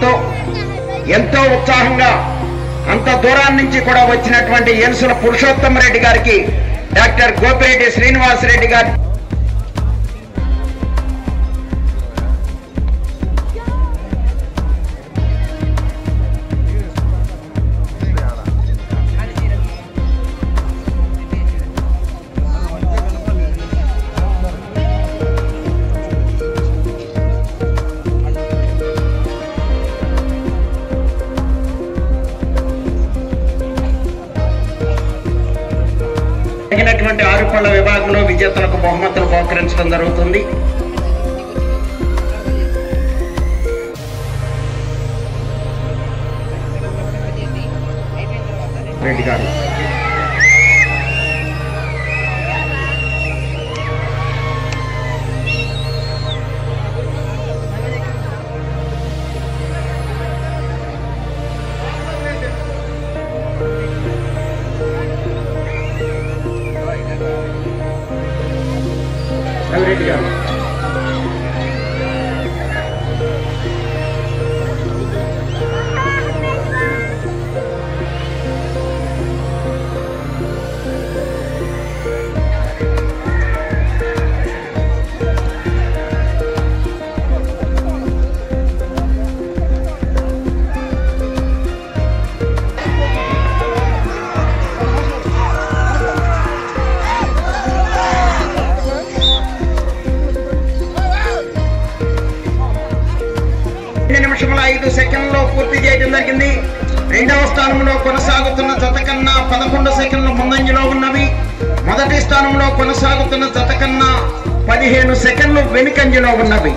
తో ఎంతో ఉత్సాహంగా అంత దూరాన్ని నుంచి కూడా వచ్చినటువంటి ఎన్సుల పురుషోత్తమ రెడ్డి గారికి డాక్టర్ గోపిరెడ్డి శ్రీనివాస్ రెడ్డి గారి జరిగినటువంటి ఆరుపళ్ళ విభాగంలో విజేతలకు బహుమతులు బహుకరించడం జరుగుతుంది. రెడ్డి గారు. రెడ్డి గారు రెండు నిమిషముల ఐదు సెకండ్లో పూర్తి చేయడం జరిగింది. రెండవ స్థానంలో కొనసాగుతున్న జత కన్నా పదకొండు సెకండ్లు ముందంజలో ఉన్నవి. మొదటి స్థానంలో కొనసాగుతున్న జత కన్నా పదిహేను సెకండ్లు వెనుకంజలో ఉన్నవి.